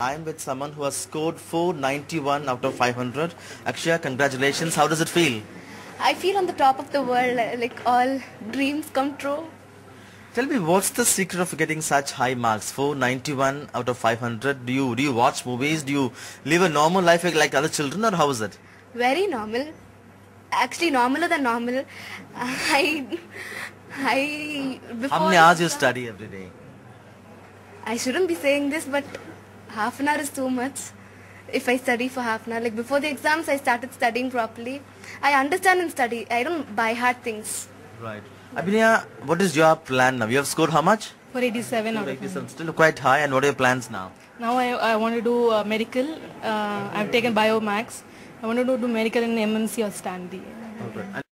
I'm with someone who has scored 491 out of 500. Akshaya, congratulations. How does it feel? I feel on the top of the world, uh, like all dreams come true. Tell me, what's the secret of getting such high marks? 491 out of 500. Do you do you watch movies? Do you live a normal life like other children, or how is it? Very normal. Actually, normaler than normal. I, I before. How many hours you study every day? I shouldn't be saying this, but half an hour is too much. If I study for half an hour, like before the exams, I started studying properly. I understand and study. I don't buy hard things. Right. Abhinaya, what is your plan now? You have scored how much? 487 out of 487. Still quite high. And what are your plans now? Now I, I want to do uh, medical. Uh, I've taken Biomaths. I want to do, do medical in MMC or Stanley. Okay.